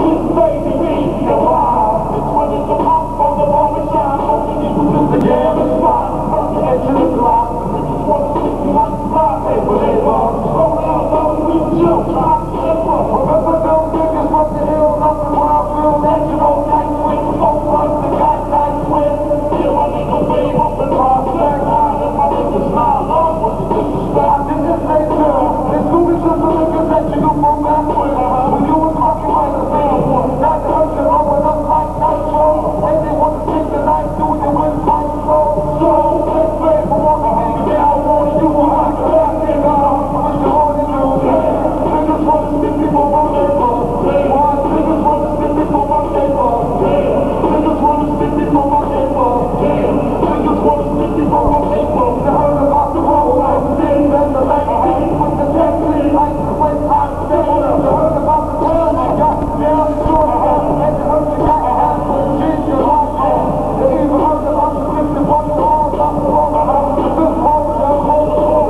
Baby,